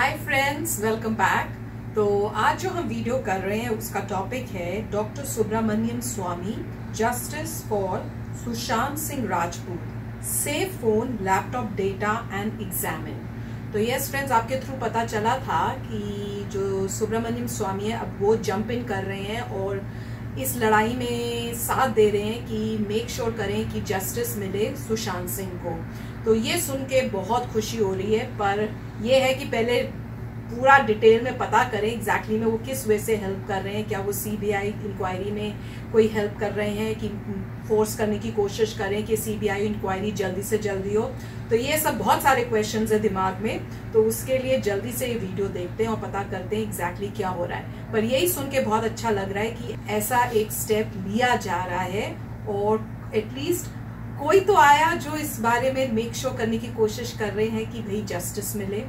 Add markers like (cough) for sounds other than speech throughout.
Hi friends welcome back तो आज जो हम वीडियो कर रहे हैं, उसका टॉपिक है doctor Subramanian Swamy justice for Sushant Singh Rajput save phone laptop data and examine तो यस फ्रेंड्स आपके थ्रू पता चला था कि जो सुब्रमण्यम स्वामी है, अब वो जंप इन कर रहे हैं और इस लड़ाई में साथ दे रहे हैं कि मेक श्योर sure करें कि जस्टिस मिले सुशांत सिंह को। तो ये सुन के बहुत खुशी हो रही है, पर यह है कि पहले पूरा डिटेल में पता करें एग्जैक्टली में वो किस वे से हेल्प कर रहे हैं, क्या वो सीबीआई इंक्वायरी में कोई हेल्प कर रहे हैं कि फोर्स करने की कोशिश करें कि सीबीआई इंक्वायरी जल्दी से जल्दी हो। तो ये सब बहुत सारे क्वेश्चन है दिमाग में तो उसके लिए जल्दी से ये वीडियो देखते हैं और पता करते हैं एग्जैक्टली exactly क्या हो रहा है। पर यही सुन के बहुत अच्छा लग रहा है कि ऐसा एक स्टेप लिया जा रहा है और एटलीस्ट कोई तो आया जो इस बारे में मेक श्योर करने की कोशिश कर रहे हैं कि भाई जस्टिस मिले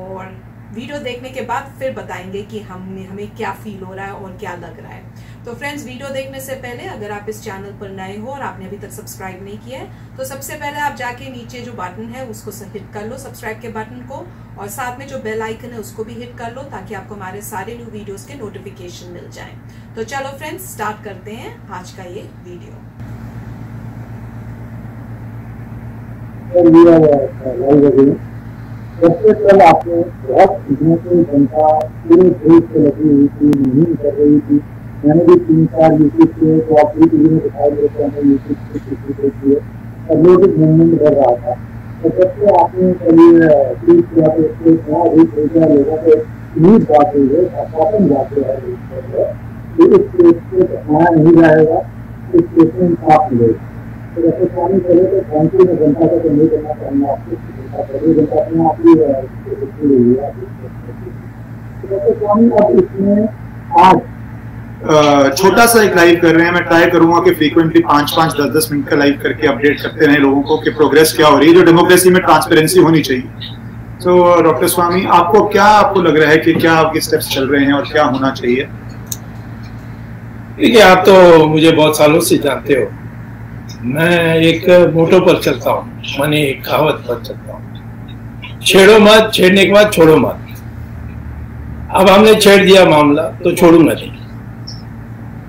और वीडियो देखने के बाद फिर बताएँगे कि हम, हमें क्या फील हो रहा है और क्या लग रहा है। तो फ्रेंड्स वीडियो देखने से पहले अगर आप इस चैनल पर नए हो और आपने अभी तक सब्सक्राइब नहीं किया है तो सबसे पहले आप जाके नीचे जो बटन है उसको हिट कर लो सब्सक्राइब के बटन को और साथ में जो बेल आइकन है उसको भी हिट कर लो ताकि आपको हमारे सारे न्यू वीडियोज़ के नोटिफिकेशन मिल जाए। तो चलो फ्रेंड्स स्टार्ट करते हैं आज का ये वीडियो सबसे कल आपने बहुत सीखने की जनता पूरे देश से लगी हुई थी नहीं कर रही थी मैंने भी तीन चार यूट्यूब के तो आप भी टीवी में दिखाई देते हैं यूट्यूब की सीखी देखी है और लोग मूवमेंट बढ़ रहा था तो जब से आपने कभी ट्वीट किया तो उससे नया भी भेजा लोगों को उम्मीद बात हुई है आश्वासन जाते हैं कि इस केस को घटनाया नहीं जाएगा इस केस में इंसाफ मिलेगा तो छोटा सा एक लाइव कर रहे हैं। मैं ट्राई करूँगा कि फ्रीक्वेंटली पाँच पाँच दस दस मिनट का लाइव करके अपडेट करते रहे लोगों को कि प्रोग्रेस क्या हो रही है। जो डेमोक्रेसी में ट्रांसपेरेंसी होनी चाहिए। तो डॉक्टर स्वामी आपको क्या, आपको लग रहा है कि क्या आपके स्टेप्स चल रहे हैं और क्या होना चाहिए? देखिए, आप तो मुझे बहुत सालों से जानते हो। मैं एक मोटो पर चलता हूँ, माने एक कहावत पर चलता हूँ। छेड़ो मत, छेड़ने के बाद छोड़ो मत। अब हमने छेड़ दिया मामला तो छोड़ूँगा नहीं।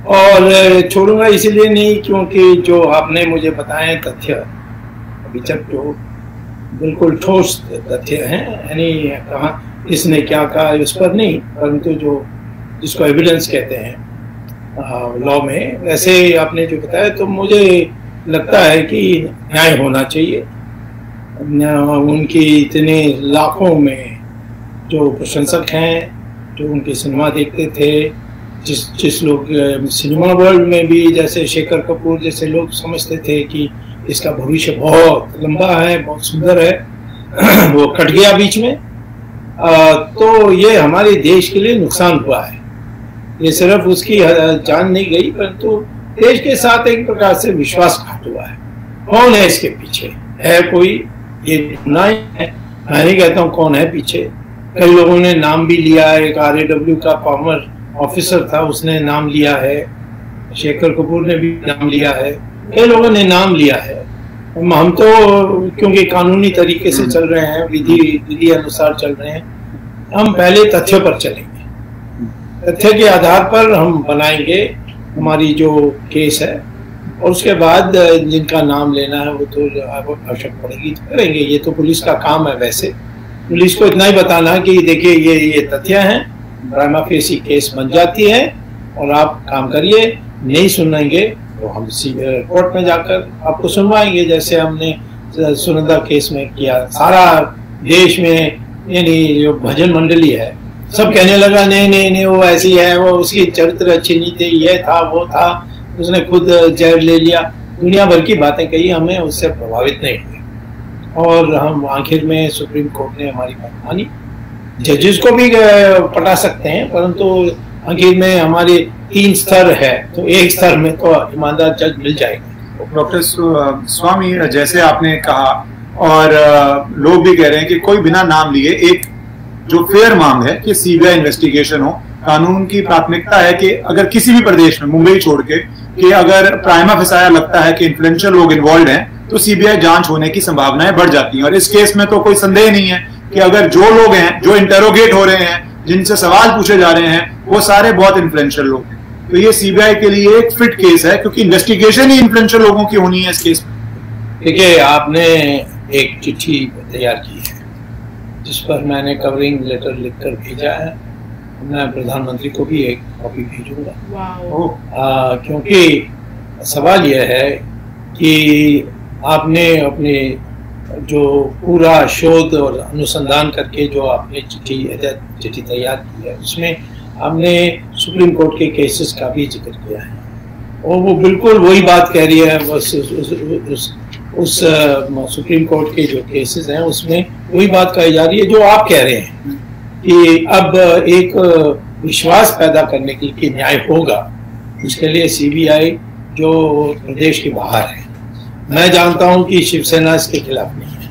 और छोड़ूँगा इसीलिए नहीं, क्योंकि जो आपने मुझे बताए तथ्य, अभी तक जो बिल्कुल ठोस तथ्य हैं, यानी कहा, किसने क्या कहा, उस पर नहीं, परंतु जो जिसको एविडेंस कहते हैं लॉ में, वैसे आपने जो बताया तो मुझे लगता है कि न्याय होना चाहिए। उनकी इतने लाखों में जो प्रशंसक हैं जो उनके सिनेमा देखते थे जिस जिस लोग सिनेमा वर्ल्ड में भी जैसे शेखर कपूर जैसे लोग समझते थे कि इसका भविष्य बहुत लंबा है बहुत सुंदर है (clears throat) वो कट गया बीच में। आ, तो ये हमारे देश के लिए नुकसान हुआ है। ये सिर्फ़ उसकी जान नहीं गई परंतु तो देश के साथ एक प्रकार से विश्वासघात हुआ है। कौन है इसके पीछे? है कोई? ये ढूंढना ही मैं नहीं कहता हूँ कौन है पीछे। कई लोगों ने नाम भी लिया एक आर का फॉर्मर ऑफिसर था, उसने नाम लिया है। शेखर कपूर ने भी नाम लिया है। कई लोगों ने नाम लिया है। हम तो क्योंकि कानूनी तरीके से चल रहे हैं, विधि विधि अनुसार चल रहे हैं, हम पहले तथ्यों पर चलेंगे। तथ्य के आधार पर हम बनाएँगे। हमारी जो केस है, और उसके बाद जिनका नाम लेना है, वो तो आवश्यक पड़ेगी तो करेंगे। ये तो पुलिस का काम है वैसे। पुलिस को इतना ही बताना कि देखिए, ये ये तथ्य हैं प्राइमा फेसी केस बन जाती है, और आप काम करिए, नहीं सुनेंगे तो हम कोर्ट में जाकर आपको सुनवाएँगे, जैसे हमने सुनंदा केस में किया। सारा देश में, यानी जो भजन मंडली है सब कहने लगा, नहीं नहीं नहीं, वो ऐसी है, वो उसकी चरित्र अच्छी नहीं थी, ये था, वो था। उसने खुद जहर ले लिया। दुनिया भर की बातें कही, हमें उससे प्रभावित नहीं हुए। और हम आखिर में सुप्रीम कोर्ट ने हमारी बात मानी। जजेस को भी पटा सकते हैं, परंतु आखिर में हमारे तीन स्तर है तो एक स्तर में तो ईमानदार जज मिल जाएगा। डॉक्टर स्वामी, जैसे आपने कहा, और लोग भी कह रहे हैं कि कोई बिना नाम लिए एक जो फेयर मांग है कि सीबीआई इन्वेस्टिगेशन हो, कानून की प्राथमिकता है कि अगर किसी भी प्रदेश में, मुंबई छोड़ के, कि अगर प्राइमा फसाया लगता है कि इन्फ्लुएंशियल लोग इन्वॉल्व हैं तो सीबीआई जाँच होने की संभावनाएँ बढ़ जाती हैं। और इस केस में तो कोई संदेह नहीं है कि अगर जो लोग हैं, जो इंटेरोगेट हो रहे हैं, जिनसे सवाल पूछे जा रहे हैं, वो सारे बहुत इन्फ्लुएंशियल लोग हैं। तो ये सीबीआई के लिए एक फिट केस है, क्योंकि इन्वेस्टिगेशन ही इन्फ्लुएंशियल लोगों की होनी है इस केस में। देखिए, आपने एक चिट्ठी तैयार की है। जिस पर मैंने कवरिंग लेटर लिखकर भेजा है मैं प्रधानमंत्री को भी एक कॉपी भेजूँगा। आ, क्योंकि सवाल यह है कि आपने अपने जो पूरा शोध और अनुसंधान करके जो आपने चिट्ठी चिट्ठी तैयार की है उसमें आपने सुप्रीम कोर्ट के केसेस का भी ज़िक्र किया है। और वो बिल्कुल वही बात कह रही है बस उस, उस, उस, उस अ, सुप्रीम कोर्ट के जो केसेस हैं उसमें वही बात कही जा रही है जो आप कह रहे हैं कि अब एक विश्वास पैदा करने के लिए न्याय होगा उसके लिए सीबीआई जो प्रदेश के बाहर है। मैं जानता हूँ कि शिवसेना इसके खिलाफ नहीं है।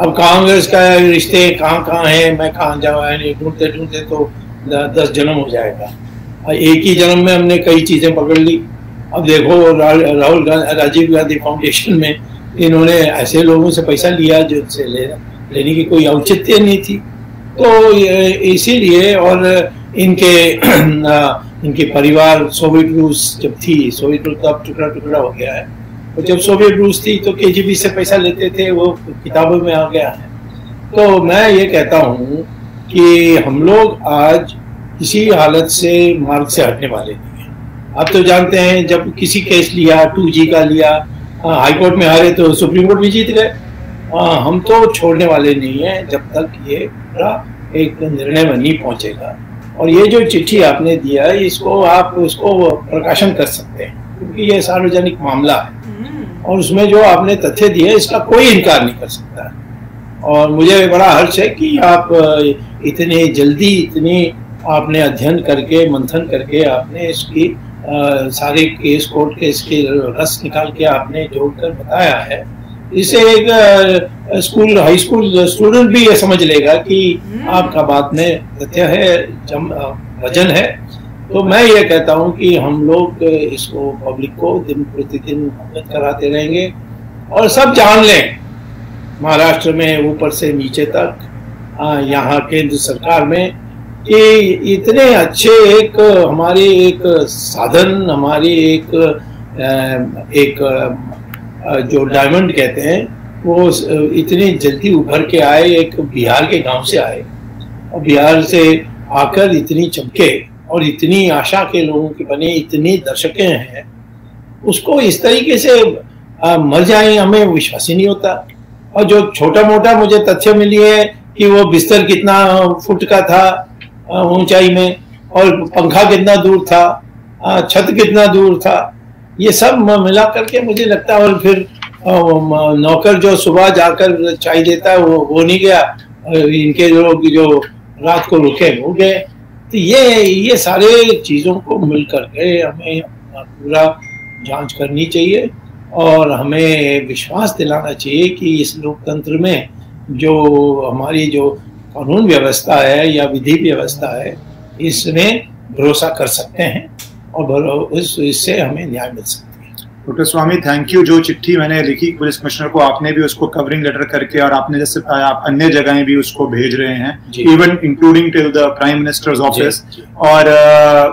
अब कांग्रेस का रिश्ते कहाँ कहाँ हैं मैं कहाँ जाऊँ ढूंढते ढूंढते तो दस जन्म हो जाएगा। एक ही जन्म में हमने कई चीज़ें पकड़ ली। अब देखो राहुल राजीव गांधी फाउंडेशन में इन्होंने ऐसे लोगों से पैसा लिया जिनसे ले, लेने की कोई औचित्य नहीं थी। तो इसीलिए और इनके (clears throat) इनके परिवार सोवियत रूस जब थी, सोवियत रूस तो अब टुकड़ा टुकड़ा हो गया है। और जब सोवियत रूस थी तो केजीबी से पैसा लेते थे, वो किताबों में आ गया है। तो मैं ये कहता हूँ कि हम लोग आज किसी हालत से मार्ग से हटने वाले नहीं हैं। आप तो जानते हैं, जब किसी केस लिया टू जी का लिया हाईकोर्ट में हारे तो सुप्रीम कोर्ट भी जीत गए। हाँ, हम तो छोड़ने वाले नहीं हैं जब तक ये पूरा एक निर्णय में नहीं पहुंचेगा। और ये जो चिट्ठी आपने दिया है इसको आप उसको प्रकाशन कर सकते हैं क्योंकि ये सार्वजनिक मामला है। हम्म, और उसमें जो आपने तथ्य दिए इसका कोई इनकार नहीं कर सकता। और मुझे बड़ा हर्ष है कि आप इतने जल्दी इतनी आपने अध्ययन करके मंथन करके आपने इसकी अ, सारे केस कोर्ट के इसके रस निकाल के आपने जोड़कर बताया है। इससे एक स्कूल हाई स्कूल स्टूडेंट भी ये समझ लेगा कि आपका बात में तथ्य है जम वज़न है। तो मैं ये कहता हूँ कि हम लोग इसको पब्लिक को दिन प्रतिदिन अवगत कराते रहेंगे और सब जान लें महाराष्ट्र में ऊपर से नीचे तक यहाँ केंद्र सरकार में कि इतने अच्छे एक हमारे एक साधन हमारी एक एक जो डायमंड कहते हैं वो इतनी जल्दी उभर के आए एक बिहार के गाँव से आए। और बिहार से आकर इतनी चमके और इतनी आशा के लोगों के बने इतनी दर्शकें हैं उसको इस तरीके से आ, मर जाए हमें विश्वास ही नहीं होता। और जो छोटा मोटा मुझे तथ्य मिली है कि वो बिस्तर कितना फुट का था ऊंचाई में और पंखा कितना दूर था छत कितना दूर था ये सब मिला करके मुझे लगता है और फिर नौकर जो सुबह जाकर चाय देता है, वो वो नहीं गया। इनके लोग जो रात को रुके, वो गए। तो ये ये सारे चीज़ों को मिल करके हमें पूरा जाँच करनी चाहिए और हमें विश्वास दिलाना चाहिए कि इस लोकतंत्र में जो हमारी जो कानून व्यवस्था है या विधि व्यवस्था है, इसमें भरोसा कर सकते हैं। और इस इससे हमें न्याय मिल सकता है। डॉक्टर स्वामी थैंक यू जो चिट्ठी मैंने लिखी पुलिस कमिश्नर को आपने भी उसको कवरिंग लेटर करके और आपने जैसे आप अन्य जगहें भी उसको भेज रहे हैं even including till the prime minister's office और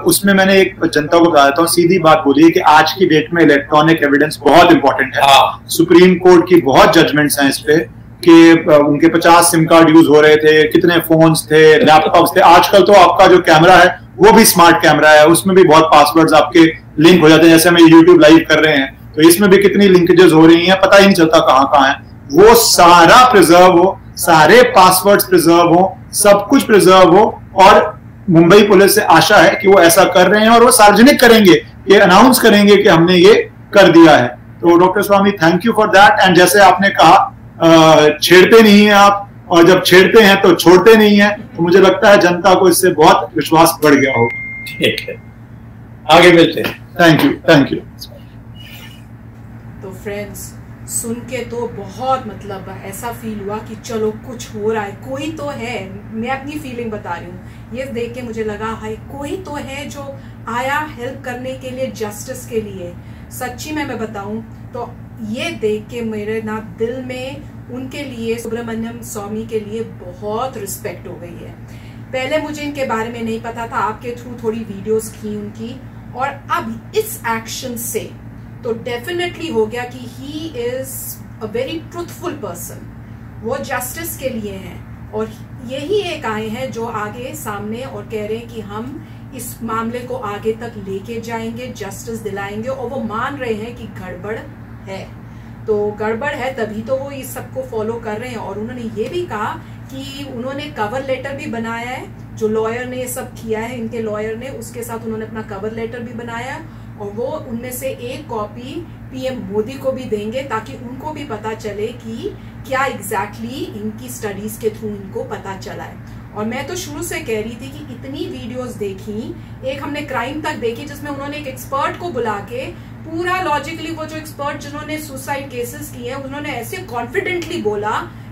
उसमें मैंने एक जनता को बता देता हूँ सीधी बात बोली है कि आज की डेट में इलेक्ट्रॉनिक एविडेंस बहुत इंपॉर्टेंट है। हाँ। सुप्रीम कोर्ट की बहुत जजमेंट्स हैं इस पे। कि उनके 50 सिम कार्ड यूज़ हो रहे थे, कितने फोन्स थे लैपटॉप्स थे। आजकल तो आपका जो कैमरा है, वो भी स्मार्ट कैमरा है। उसमें भी बहुत पासवर्ड्स आपके लिंक हो जाते हैं, जैसे हम यूट्यूब लाइव कर रहे हैं। तो इसमें भी कितनी लिंकेजेस हो रही हैं, पता ही नहीं चलता कहाँ कहाँ है। वो सारा प्रिजर्व हो, सारे पासवर्ड्स प्रिजर्व हो, सब कुछ प्रिजर्व हो, और मुंबई पुलिस से आशा है कि वो ऐसा कर रहे हैं और वो सार्वजनिक करेंगे। ये अनाउंस करेंगे कि हमने ये कर दिया है। तो doctor Swamy thank you for that and जैसे आपने कहा छेड़ते नहीं हैं आप और जब छेड़ते हैं तो छोड़ते नहीं है तो मुझे लगता है जनता को इससे बहुत विश्वास बढ़ गया होगा। ठीक है। आगे मिलते हैं। थैंक यू थैंक यू तो फ्रेंड्स सुन के तो बहुत मतलब ऐसा फील हुआ कि चलो कुछ हो रहा है कोई तो है मैं अपनी फीलिंग बता रही हूँ। ये देख के मुझे लगा हाय कोई तो है जो आया हेल्प करने के लिए जस्टिस के लिए। सच्ची में, मैं बताऊँ तो ये देख के मेरे ना दिल में उनके लिए, सुब्रमण्यम स्वामी के लिए बहुत रिस्पेक्ट हो गई है। पहले मुझे इनके बारे में नहीं पता था, आपके थ्रू थोड़ी वीडियोस की उनकी, और अब इस एक्शन से तो डेफिनेटली हो गया कि he is a very truthful person वो जस्टिस के लिए हैं, और यही एक आए हैं जो आगे सामने और कह रहे हैं कि हम इस मामले को आगे तक लेके जाएँगे जस्टिस दिलाएँगे और वो मान रहे हैं कि गड़बड़ है। तो गड़बड़ है तभी तो वो इस सबको फॉलो कर रहे हैं और उन्होंने ये भी कहा कि उन्होंने कवर लेटर भी बनाया है। जो लॉयर ने ये सब किया है, इनके लॉयर ने, उसके साथ उन्होंने अपना कवर लेटर भी बनाया और वो उनमें से एक कॉपी पीएम मोदी को भी देंगे ताकि उनको भी पता चले कि क्या एग्जैक्टली exactly इनकी स्टडीज़ के थ्रू इनको पता चला है। और मैं तो शुरू से कह रही थी कि इतनी वीडियोस देखी, एक हमने क्राइम तक देखी जिसमें उन्होंने एक एक्सपर्ट को बुला के पूरा लॉजिकली वो जो एक्सपर्ट जिन्होंने सुसाइड केसेस किए हैं, उन्होंने ऐसे कॉन्फिडेंटली बोला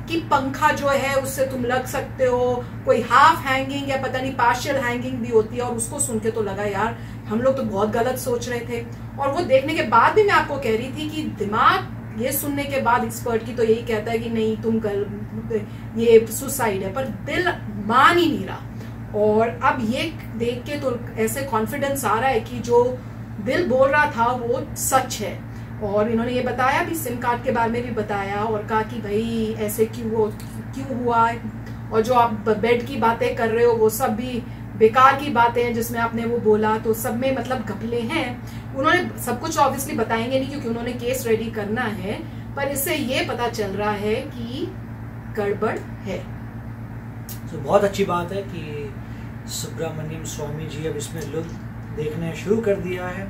कि पंखा जो है उससे तुम लग सकते हो, कोई हाफ़ हैंगिंग या पता नहीं पार्शियल हैंगिंग भी होती है, और उसको सुन के तो लगा, यार, हम लोग तो बहुत गलत सोच रहे थे। और वो देखने के बाद भी मैं आपको कह रही थी कि दिमाग ये सुनने के बाद एक्सपर्ट की तो यही कहता है कि नहीं, तुम कर ये सुसाइड है, पर दिल मान ही नहीं रहा। और अब ये देख के तो ऐसे कॉन्फिडेंस आ रहा है कि जो दिल बोल रहा था वो सच है। और इन्होंने ये बताया भी सिम कार्ड के बारे में भी बताया और कहा कि भाई, ऐसे क्यों हो, क्यों हुआ? और जो आप बेड की बातें कर रहे हो, वो सब भी बेकार की बातें हैं जिसमें आपने वो बोला। तो सब में मतलब घपले हैं। उन्होंने सब कुछ ऑब्वियसली बताएँगे नहीं क्योंकि उन्होंने केस रेडी करना है। पर इससे ये पता चल रहा है कि गड़बड़ है। तो बहुत अच्छी बात है कि सुब्रमण्यम स्वामी जी अब इसमें लुत्फ देखने शुरू कर दिया है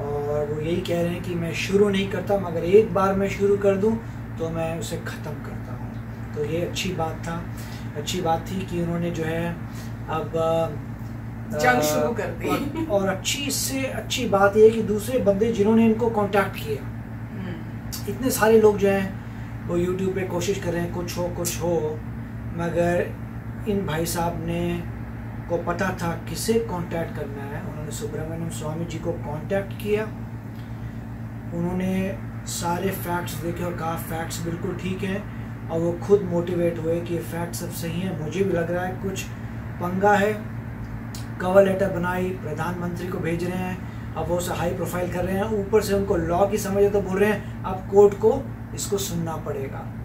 और वो यही कह रहे हैं कि मैं शुरू नहीं करता मगर एक बार मैं शुरू कर दूँ तो मैं उसे ख़त्म करता हूँ। तो ये अच्छी बात था। अच्छी बात थी कि उन्होंने जो है अब जंग शुरू कर दी। और, और अच्छी से अच्छी बात यह कि दूसरे बंदे जिन्होंने इनको कांटेक्ट किया। हम्म। इतने सारे लोग जो हैं वो यूट्यूब पे कोशिश कर रहे हैं कुछ हो कुछ हो। मगर इन भाई साहब ने को पता था किसे कांटेक्ट करना है। उन्होंने सुब्रमण्यम स्वामी जी को कांटेक्ट किया। उन्होंने सारे फैक्ट्स देखे और कहा फैक्ट्स बिल्कुल ठीक हैं। और वो खुद मोटिवेट हुए कि ये फैक्ट सब सही हैं। मुझे भी लग रहा है कुछ पंगा है। कवर लेटर बनाई, प्रधानमंत्री को भेज रहे हैं। अब वो उसे हाई प्रोफ़ाइल कर रहे हैं। ऊपर से उनको लॉ की समझ तो बोल रहे हैं, अब कोर्ट को इसको सुनना पड़ेगा।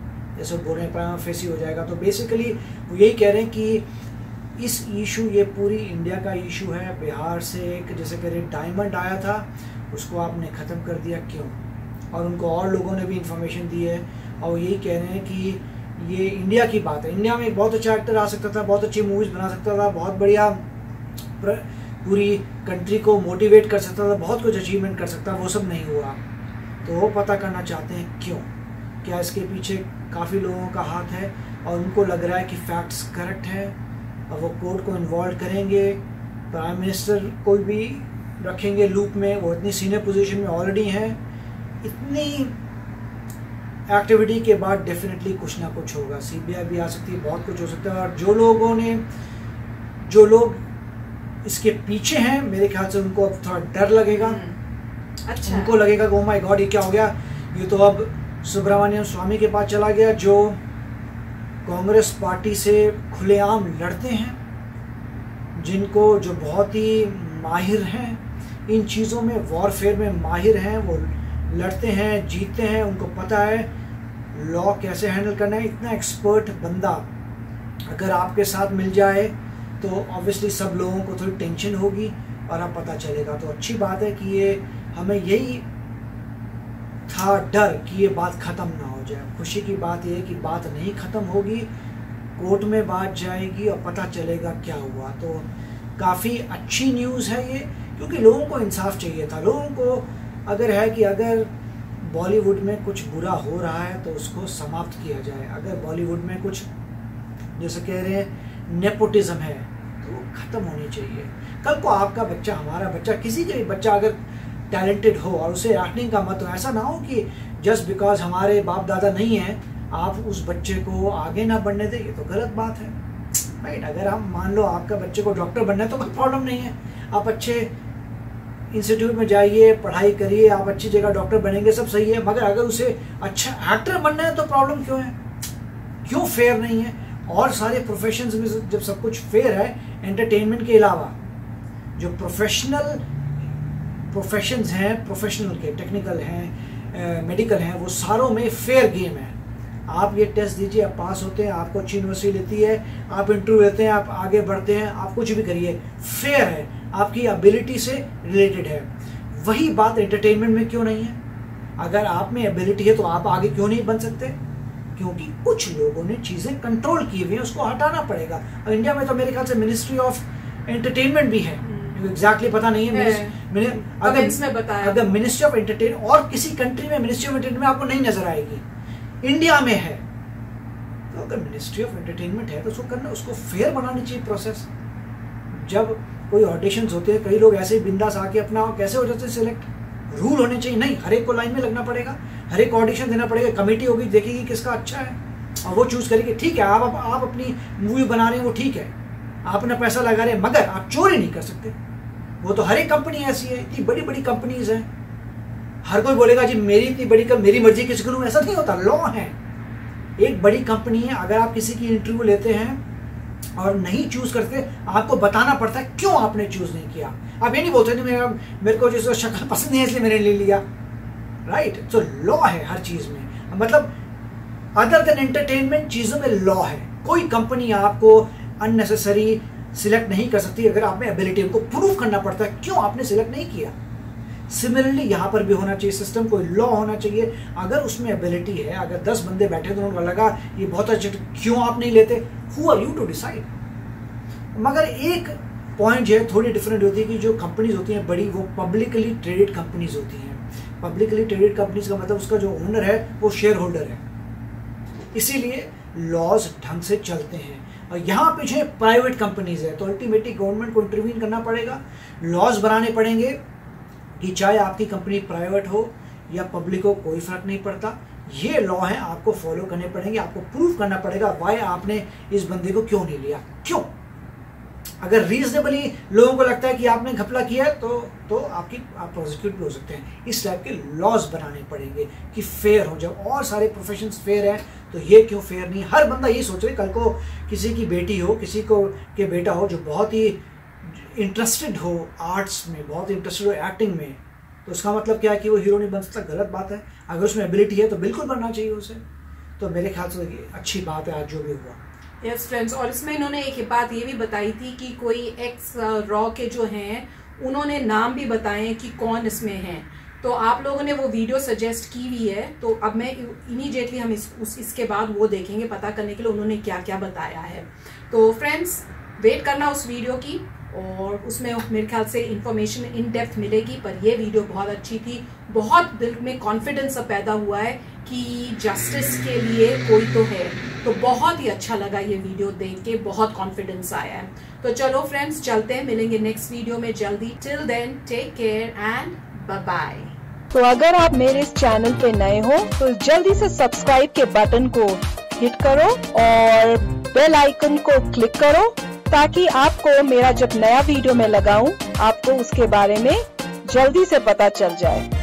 जैसे बोल रहे हैं फेसी हो जाएगा। तो बेसिकली वो यही कह रहे हैं कि इस इशू ये पूरी इंडिया का इशू है, बिहार से एक, जैसे कह रहे डायमंड आया था, उसको आपने ख़त्म कर दिया क्यों? और उनको और लोगों ने भी इंफॉर्मेशन दी है। और यही कह रहे हैं कि ये इंडिया की बात है। इंडिया में एक बहुत अच्छा एक्टर आ सकता था, बहुत अच्छी मूवीज़ बना सकता था, बहुत बढ़िया पूरी कंट्री को मोटिवेट कर सकता था, बहुत कुछ अचीवमेंट कर सकता वो सब नहीं हुआ। तो वो पता करना चाहते हैं क्यों? क्या इसके पीछे काफ़ी लोगों का हाथ है और उनको लग रहा है कि फैक्ट्स करेक्ट है और वो कोर्ट को इन्वॉल्व करेंगे। प्राइम मिनिस्टर को भी रखेंगे लूप में। वो इतनी सीनियर पोजीशन में ऑलरेडी हैं। इतनी एक्टिविटी के बाद डेफिनेटली कुछ ना कुछ होगा। सीबीआई भी आ सकती है बहुत कुछ हो सकता है। और जो लोगों ने जो लोग इसके पीछे हैं मेरे ख्याल से उनको अब थोड़ा डर लगेगा। हम्म, अच्छा। उनको लगेगा ओ माय गॉड ये क्या हो गया? ये तो अब सुब्रमण्यम स्वामी के पास चला गया, जो कांग्रेस पार्टी से खुलेआम लड़ते हैं, जिनको जो बहुत ही माहिर हैं, इन चीज़ों में वॉरफेयर में माहिर हैं, वो लड़ते हैं, जीतते हैं, उनको पता है लॉ कैसे हैंडल करना है, इतना एक्सपर्ट बंदा अगर आपके साथ मिल जाए तो ऑब्वियसली सब लोगों को थोड़ी टेंशन होगी, और अब पता चलेगा। तो अच्छी बात है कि ये हमें यही था, डर कि ये बात ख़त्म ना हो जाए। खुशी की बात यह है कि बात नहीं ख़त्म होगी, कोर्ट में बात जाएगी और पता चलेगा क्या हुआ। तो काफ़ी अच्छी न्यूज़ है ये, क्योंकि लोगों को इंसाफ चाहिए था। लोगों को अगर है कि अगर बॉलीवुड में कुछ बुरा हो रहा है तो उसको समाप्त किया जाए। अगर बॉलीवुड में कुछ, जैसे कह रहे हैं नेपोटिज्म है तो वो ख़त्म होनी चाहिए। कल को आपका बच्चा, हमारा बच्चा, किसी का भी बच्चा अगर टैलेंटेड हो और उसे एक्टिंग का मत हो ऐसा ना हो कि जस्ट बिकॉज़ हमारे बाप दादा नहीं हैं, आप उस बच्चे को आगे ना बढ़ने दें, ये तो गलत बात है। राइट अगर आप मान लो आपका बच्चे को डॉक्टर बनना है तो कोई प्रॉब्लम नहीं है। आप अच्छे इंस्टीट्यूट में जाइए, पढ़ाई करिए, आप अच्छी जगह डॉक्टर बनेंगे, सब सही है, मगर अगर उसे अच्छा एक्टर बनना है तो प्रॉब्लम क्यों है? क्यों फेयर नहीं है? और सारे प्रोफेशन में जब सब कुछ फेयर है एंटरटेनमेंट के अलावा, जो प्रोफेशनल प्रोफेशंस हैं प्रोफेशनल के टेक्निकल हैं मेडिकल हैं वो सारों में फेयर गेम है। आप ये टेस्ट दीजिए आप पास होते हैं आपको अच्छी यूनिवर्सिटी लेती है आप इंटरव्यू लेते हैं आप आगे बढ़ते हैं आप कुछ भी करिए फेयर है आपकी एबिलिटी से रिलेटेड है। वही बात एंटरटेनमेंट में क्यों नहीं है? अगर आप में एबिलिटी है तो आप आगे क्यों नहीं बन सकते? क्योंकि कुछ लोगों ने चीज़ें कंट्रोल की हुई हैं उसको हटाना पड़ेगा। और इंडिया में तो मेरे ख्याल से मिनिस्ट्री ऑफ़ एंटरटेनमेंट भी है। Exactly hmm. पता नहीं है, अगर अगर मिनिस्ट्री ऑफ़ एंटरटेन और किसी कंट्री में मिनिस्ट्री ऑफ़ एंटरटेनमेंट आपको नहीं नज़र आएगी। इंडिया में है। तो अगर मिनिस्ट्री ऑफ़ एंटरटेनमेंट है तो उसको करना उसको फेयर बनानी चाहिए प्रोसेस जब कोई ऑडिशन होते हैं कई लोग ऐसे ही बिंदास आके अपना कैसे हो जाते हैं सिलेक्ट रूल होने चाहिए। नहीं हर एक को लाइन में लगना पड़ेगा। हर एक ऑडिशन देना पड़ेगा। कमेटी होगी देखेगी किसका अच्छा है। और वो चूज़ करेगी ठीक है आप आप अपनी मूवी बना रहे हैं वो ठीक है। आप अपना पैसा लगा रहे हैं मगर आप चोरी नहीं कर सकते। वो तो हर एक कंपनी ऐसी है, इतनी बड़ी बड़ी कंपनीज़ हैं। हर कोई बोलेगा, जी, मेरी इतनी बड़ी मेरी मर्ज़ी किसी को ऐसा नहीं होता लॉ है। एक बड़ी कंपनी है, अगर आप किसी की इंटरव्यू लेते हैं और नहीं चूज़ करते, आपको बताना पड़ता है, क्यों आपने चूज़ नहीं किया? आप ये नहीं बोलते नहीं मेरा, मेरे को जिस शक्ल पसंद है, इसलिए मैंने ले लिया। राइट तो लॉ है हर चीज़ में। मतलब अदर देन एंटरटेनमेंट चीज़ों में लॉ है। कोई कंपनी आपको अननेसेसरी सिलेक्ट नहीं कर सकती, अगर आप में एबिलिटी उनको प्रूव करना पड़ता है, क्यों आपने सिलेक्ट नहीं किया? सिमिलरली यहाँ पर भी होना चाहिए सिस्टम कोई लॉ होना चाहिए। अगर उसमें एबिलिटी है, अगर दस बंदे बैठे तो उनको लगा, ये बहुत अच्छा क्यों आप नहीं लेते? Who are you to decide मगर एक पॉइंट जो है, थोड़ी डिफरेंट होती है कि जो कंपनीज़ होती हैं, बड़ी, वो पब्लिकली ट्रेडेड कंपनीज़ होती हैं। पब्लिकली ट्रेडेड कंपनीज़ का मतलब उसका जो ओनर है, वो शेयर होल्डर है। इसीलिए लॉज ढंग से चलते हैं। यहाँ पीछे प्राइवेट कंपनीज़ है तो अल्टीमेटली गवर्नमेंट को इंटरवीन करना पड़ेगा। लॉज बनाने पड़ेंगे कि चाहे आपकी कंपनी प्राइवेट हो या पब्लिक हो, कोई फ़र्क नहीं पड़ता। ये लॉ है, आपको फॉलो करने पड़ेंगे, आपको प्रूव करना पड़ेगा वाई आपने इस बंदे को क्यों नहीं लिया। क्यों? अगर रीजनेबली लोगों को लगता है कि आपने घपला किया है तो तो आपकी, आप प्रोसिक्यूट भी हो सकते हैं। इस टाइप के लॉज बनाने पड़ेंगे कि फेयर हो जब और सारे प्रोफेशन फेयर हैं तो ये क्यों फेयर नहीं? हर बंदा ये सोच रहे, कल को किसी की बेटी हो, किसी को, के बेटा हो, जो बहुत ही इंटरेस्टेड हो आर्ट्स में, बहुत इंटरेस्टेड हो एक्टिंग में तो उसका मतलब क्या है कि वो हीरो नहीं बन सकता? गलत बात है। अगर उसमें एबिलिटी है तो बिल्कुल बनना चाहिए उसे। तो मेरे ख्याल से अच्छी बात है, आज जो भी हुआ। यस फ्रेंड्स और इसमें इन्होंने एक बात ये भी बताई थी कि कोई एक्स रॉ uh, के जो हैं उन्होंने नाम भी बताए कि कौन इसमें हैं। तो आप लोगों ने वो वीडियो सजेस्ट की हुई है तो अब मैं इमीडिएटली हम इस उस इसके बाद वो देखेंगे पता करने के लिए उन्होंने क्या क्या बताया है। तो फ्रेंड्स वेट करना उस वीडियो की और उसमें मेरे ख्याल से इन्फॉर्मेशन इन डेप्थ मिलेगी पर ये वीडियो बहुत अच्छी थी। बहुत दिल में कॉन्फिडेंस अब पैदा हुआ है कि जस्टिस के लिए कोई तो है। तो बहुत ही अच्छा लगा ये वीडियो देख के, बहुत कॉन्फिडेंस आया है। तो चलो फ्रेंड्स चलते हैं, मिलेंगे नेक्स्ट वीडियो में जल्दी। Till then take care and bye तो अगर आप मेरे इस चैनल पे नए हो तो जल्दी से सब्सक्राइब के बटन को हिट करो और बेल आइकन को क्लिक करो ताकि आपको मेरा जब नया वीडियो में लगाऊँ, आपको उसके बारे में जल्दी से पता चल जाए।